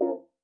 you.